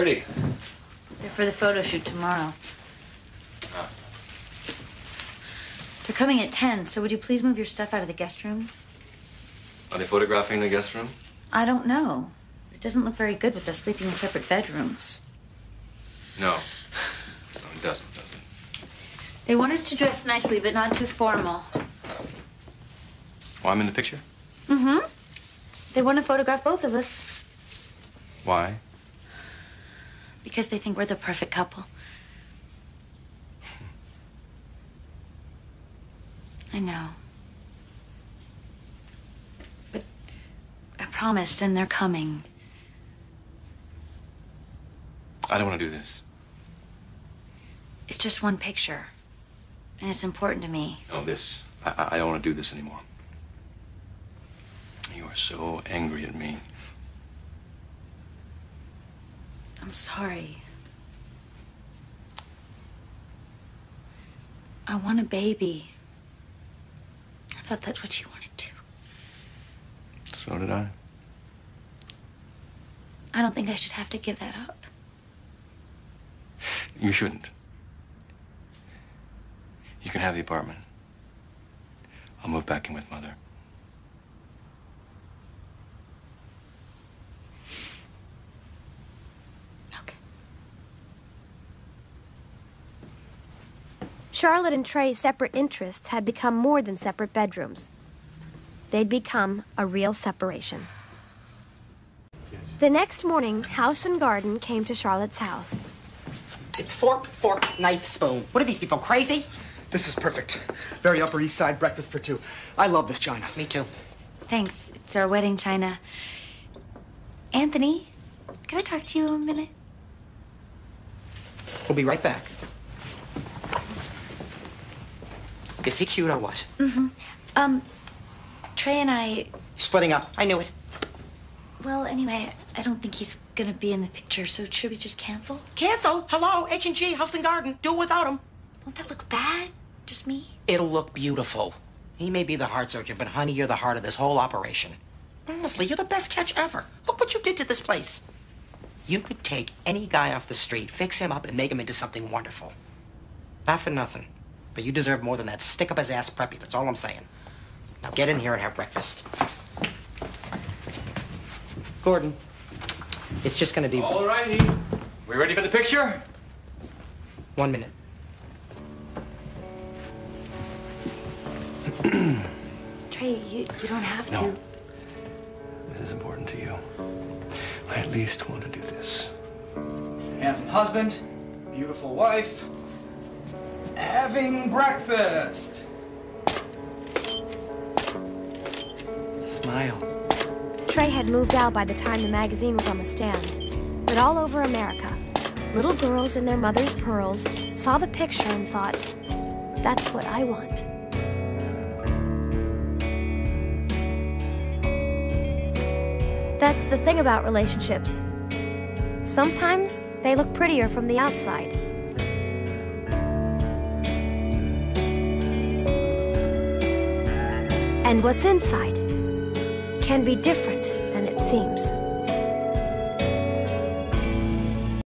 Pretty. They're for the photo shoot tomorrow. Ah. They're coming at 10, so would you please move your stuff out of the guest room? Are they photographing the guest room? I don't know. It doesn't look very good with us sleeping in separate bedrooms. No. No, it doesn't, does it? They want us to dress nicely, but not too formal. Well, I'm in the picture? Mm-hmm. They want to photograph both of us Why? Because they think we're the perfect couple. I know. But I promised, and they're coming. I don't want to do this. It's just one picture, and it's important to me. No, this. I, I- I don't want to do this anymore. You are so angry at me. I'm sorry. I want a baby. I thought that's what you wanted too. So did I. I don't think I should have to give that up. You shouldn't. You can have the apartment. I'll move back in with Mother. Charlotte and Trey's separate interests had become more than separate bedrooms. They'd become a real separation. The next morning, House and Garden came to Charlotte's house. It's fork, fork, knife, spoon. What are these people, crazy? This is perfect. Very Upper East Side breakfast for two. I love this china. Me too. Thanks. It's our wedding china. Anthony, can I talk to you a minute? We'll be right back. Is he cute or what? Mm-hmm. Um, Trey and I. Splitting up. I knew it. Well, anyway, I don't think he's gonna be in the picture. So should we just cancel? Cancel. Hello, H and G, House and Garden. Do it without him. Won't that look bad? Just me? It'll look beautiful. He may be the heart surgeon, but honey, you're the heart of this whole operation. Honestly, you're the best catch ever. Look what you did to this place. You could take any guy off the street, fix him up, and make him into something wonderful. Not for nothing. But you deserve more than that stick up his ass preppy. That's all I'm saying. Now get in here and have breakfast. Gordon, it's just gonna be All righty. We ready for the picture? one minute. Trey, you, you don't have No. to. This is important to you. I at least want to do this. Handsome husband, beautiful wife, having breakfast. Smile. Trey had moved out by the time the magazine was on the stands. But all over America, little girls in their mother's pearls saw the picture and thought, that's what I want. That's the thing about relationships. Sometimes they look prettier from the outside. And what's inside can be different than it seems.